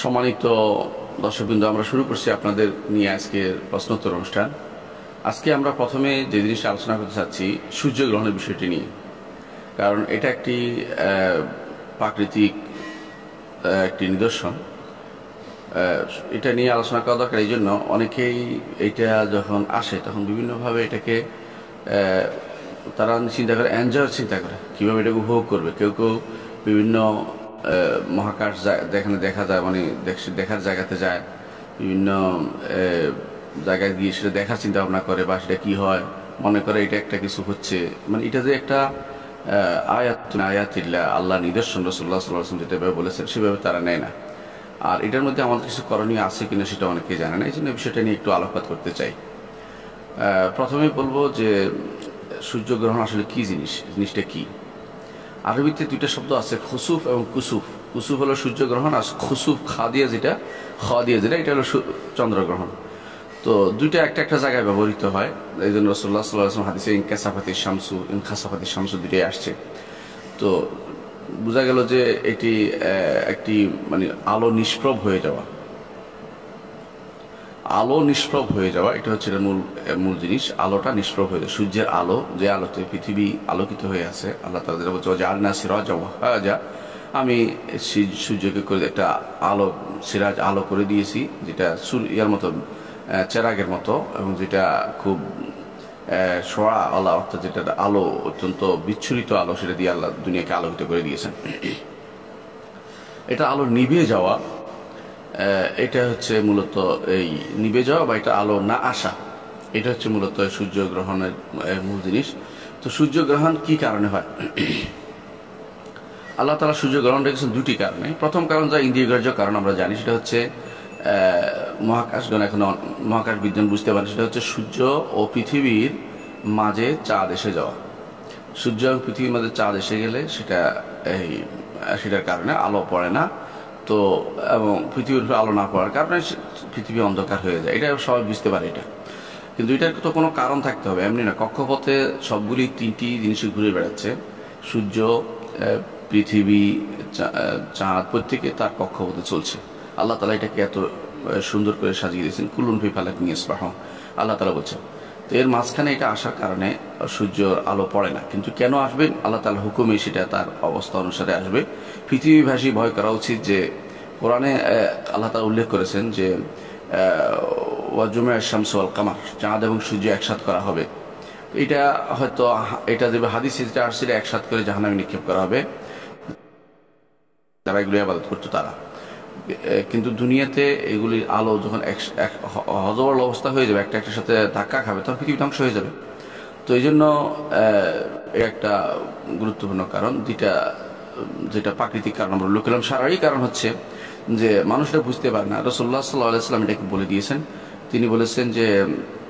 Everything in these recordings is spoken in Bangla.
সম্মানিত দর্শকবৃন্দ, আমরা শুরু করছি আপনাদের নিয়ে আজকের প্রশ্নোত্তর অনুষ্ঠান। আজকে আমরা প্রথমে যে জিনিসটা আলোচনা করতে চাচ্ছি, সূর্যগ্রহণের বিষয়টি নিয়ে। কারণ এটা একটি প্রাকৃতিক একটি নিদর্শন। এটা নিয়ে আলোচনা করা দরকার। এই জন্য অনেকেই এটা যখন আসে, তখন বিভিন্নভাবে এটাকে তারা চিন্তা করে এনজয় চিন্তা করে। কীভাবে এটাকে উপভোগ করবে? কেউ কেউ বিভিন্ন মহাকাশ যেখানে দেখা যায় মানে দেখ- দেখার জায়গাতে যায় বিভিন্ন জায়গায় গিয়ে সেটা দেখার চিন্তা ভাবনা করে বা সেটা কী হয় মনে করে এটা একটা কিছু হচ্ছে। মানে এটা যে একটা আয়াত আয়াতিল্লা আল্লাহ নিদর্শন রসুল্লাহ সাল্লাহ যেটাভাবে বলেছেন সেভাবে তারা নেয় না। আর এটার মধ্যে আমাদের কিছু করণীয় আছে কিনা সেটা অনেকেই জানে না এই জন্য বিষয়টা নিয়ে একটু আলোকপাত করতে চাই। আহ, প্রথমেই বলব যে সূর্যগ্রহণ আসলে কি জিনিস? জিনিসটা কি? আরবিতে দুইটা শব্দ আছে, খুসুফ এবং কুসুফ। কুসুফ হলো সূর্যগ্রহণ আর খুসুফ খা দিয়ে যেটা, খ দিয়ে যেটা, এটা হলো চন্দ্রগ্রহণ। তো দুইটা একটা একটা জায়গায় ব্যবহৃত হয়। এই জন্য রসোল্লা সাল্লাহ হাদিসে ইনকাসাফাতি শামসু ইনকাসাফাতি শামসু দুইটাই আসছে। তো বোঝা গেল যে এটি একটি মানে আলো নিষ্প্রভ হয়ে যাওয়া। আলো নিষ্প্রভ হয়ে যাওয়া, এটা হচ্ছে মূল মূল জিনিস। আলোটা নিষ্প্রভ হয়ে যায় সূর্যের আলো, যে আলোতে পৃথিবী আলোকিত হয়ে আছে, আল্লাহ তাদের বলছে যে আলনা সিরাজ যা আমি সূর্যকে করে একটা আলো, সিরাজ আলো করে দিয়েছি, যেটা ইয়ার মতো চেরাগের মতো, এবং যেটা খুব সোয়া আল্লাহ অর্থাৎ যেটা আলো, অত্যন্ত বিচ্ছুরিত আলো, সেটা দিয়ে আল্লাহ দুনিয়াকে আলোকিত করে দিয়েছেন। এটা আলো নিভে যাওয়া এটা হচ্ছে মূলত এই নিবে যাওয়া বা এটা আলো না আসা। এটা হচ্ছে মূলত সূর্যগ্রহণের মূল জিনিস। তো সূর্যগ্রহণ কি কারণে হয়? আল্লাহ তালা সূর্যগ্রহণ রেখেছেন দুটি কারণে। প্রথম কারণ যা ইন্দ্রিয়গ্রাহ্য কারণ আমরা জানি, সেটা হচ্ছে মহাকাশগণ এখন মহাকাশ বিজ্ঞান বুঝতে পারে সেটা হচ্ছে সূর্য ও পৃথিবীর মাঝে চাঁদ এসে যাওয়া। সূর্য এবং পৃথিবীর মাঝে চাঁদ এসে গেলে সেটা এই, সেটার কারণে আলো পড়ে না। তো এবং পৃথিবীর উপর আলো না পড়ার কারণে পৃথিবী অন্ধকার হয়ে যায়। এটা সবাই বুঝতে পারে এটা। কিন্তু এটার তো কোনো কারণ থাকতে হবে, এমনি না। কক্ষপথে সবগুলি তিনটি জিনিসই ঘুরে বেড়াচ্ছে। সূর্য পৃথিবী চাঁদ, প্রত্যেকে তার কক্ষপথে চলছে। আল্লাহ তালা এটাকে এত সুন্দর করে সাজিয়ে দিয়েছেন। কুলুন ফি ফালাক নিয়ে আল্লাহ তালা বলছেন তো এর মাঝখানে এটা আসার কারণে সূর্যর আলো পড়ে না। কিন্তু কেন আসবে? আল্লাহ তালা হুকুমে সেটা তার অবস্থা অনুসারে আসবে। পৃথিবীভাষী ভয় করা উচিত যে কোরআনে আল্লাহ তালা উল্লেখ করেছেন যে ওয়াজুমে শামসুয়াল কামার, চাঁদ এবং সূর্য একসাথ করা হবে। এটা হয়তো এটা যে হাদিস যেটা আসছে একসাথ করে জাহানামে নিক্ষেপ করা হবে। যারা এগুলি আবাদত করতো তারা। কিন্তু দুনিয়াতে এগুলির আলো যখন এক- এক- হ- হজবরল অবস্থা হয়ে যাবে, একটা একটার সাথে ধাক্কা খাবে, তখন পৃথিবী ধ্বংস হয়ে যাবে। তো এই জন্য একটা গুরুত্বপূর্ণ কারণ, যেটা যেটা প্রাকৃতিক কারণ আমরা করলাম। শারীরিক কারণ হচ্ছে যে মানুষরা বুঝতে পারে না। রসোল্লা সাল্লাহ আলাইসাল্লাম এটাকে বলে দিয়েছেন। তিনি বলেছেন যে,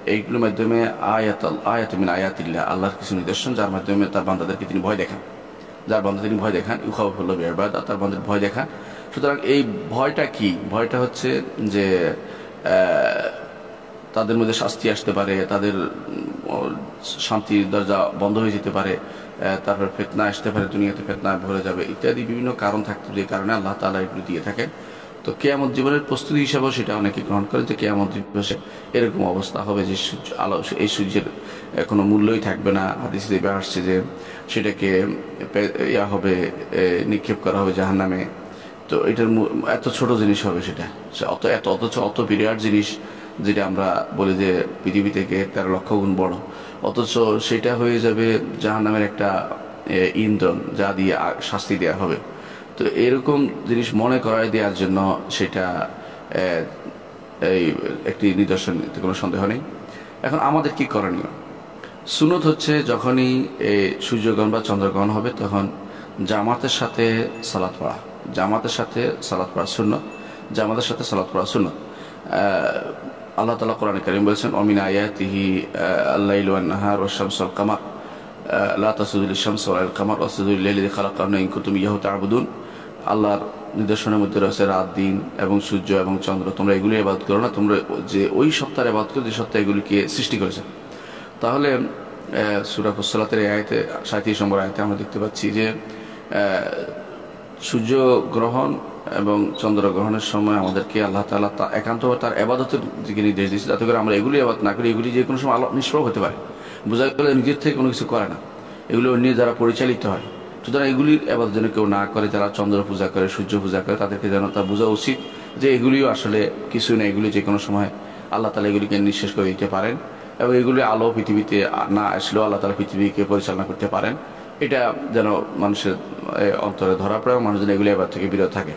এইগুলোর মাধ্যমে আয়াত আয়াতমিন আয়াতিল্লাহ, আল্লাহর কিছু নিদর্শন, যার মাধ্যমে তার বান্দাদেরকে তিনি ভয় দেখান। যার বান্ধব তিনি ভয় দেখান। ইউখাবুল্ল বেরবাদ তার বান্ধব ভয় দেখান। সুতরাং এই ভয়টা কি? ভয়টা হচ্ছে যে তাদের মধ্যে শাস্তি আসতে পারে, তাদের শান্তির দরজা বন্ধ হয়ে যেতে পারে তারপর ফেতনা আসতে পারে, দুনিয়াতে ফেতনা ভরে যাবে, ইত্যাদি বিভিন্ন কারণ থাকতে যে কারণে আল্লাহ তালা এগুলো দিয়ে থাকেন। তো কেয়ামত জীবনের প্রস্তুতি হিসাবেও সেটা অনেকে গ্রহণ করে যে কেয়ামত দিবসে এরকম অবস্থা হবে যে সূর্য, আলো, এই সূর্যের কোনো মূল্যই থাকবে না। হাদিস দেবে আসছে যে, সেটাকে, ইয়া হবে নিক্ষেপ করা হবে জাহান নামে তো এটার এত ছোট জিনিস হবে সেটা। অত, এত, অথচ অত বিরাট জিনিস যেটা আমরা বলি যে পৃথিবী থেকে তেরো লক্ষ গুণ বড়। অথচ সেটা হয়ে যাবে জাহান নামের একটা ইন্ধন যা দিয়ে শাস্তি দেওয়া হবে। তো এরকম জিনিস মনে করায় দেওয়ার জন্য সেটা এই একটি নিদর্শন কোনো সন্দেহ নেই। এখন আমাদের কি করণীয়? সুনত হচ্ছে যখনই সূর্যগ্রহণ বা চন্দ্রগ্রহণ হবে তখন জামাতের সাথে সালাত পড়া। জামাতের সাথে সালাত পড়া শূন্য জামাতের সাথে সালাত পড়া শূন্য আল্লাহ তালা কোরআন করিম বলছেন, অমিন আয়াতিহি আল্লাহ নাহার ও শামসুল কামার লা তাসুদুল শামস কামার ওয়াসুদুল লাইলি খালাকানা ইন কুতুম ইয়াহু তা'বুদুন। আল্লাহর নিদর্শনের মধ্যে রয়েছে রাত, দিন এবং সূর্য এবং চন্দ্র। তোমরা এগুলি ইবাদত করো না, তোমরা যে ওই সপ্তাহের ইবাদত করো, যে সপ্তাহে এগুলিকে সৃষ্টি করেছে। তাহলে সুরা ফুসলাতের আয়তে সাঁত্রিশ নম্বর আয়তে আমরা দেখতে পাচ্ছি যে সূর্য গ্রহণ এবং চন্দ্রগ্রহণের সময় আমাদেরকে আল্লাহ তালা তা একান্তভাবে তার এবাদতের দিকে নির্দেশ দিয়েছে। যাতে করে আমরা এগুলি আবাদ না করি, এগুলি যে কোনো সময় আলো নিষ্প্রভ হতে পারে। বোঝা গেলে নিজের থেকে কোনো কিছু করে না। এগুলো অন্য যারা পরিচালিত হয়, সুতরাং এগুলির এবার যেন কেউ না করে, যারা চন্দ্র পূজা করে, সূর্য পূজা করে, তাদেরকে যেন তা বোঝা উচিত যে এগুলিও আসলে কিছু না, এগুলি যে কোনো সময় আল্লাহ তালা এগুলিকে নিঃশেষ করে দিতে পারেন এবং এগুলি আলো পৃথিবীতে না আসলেও আল্লাহ তালা পৃথিবীকে পরিচালনা করতে পারেন। এটা যেন মানুষের অন্তরে ধরা পড়ে এবং মানুষ যেন এগুলি এবার থেকে বিরত থাকে।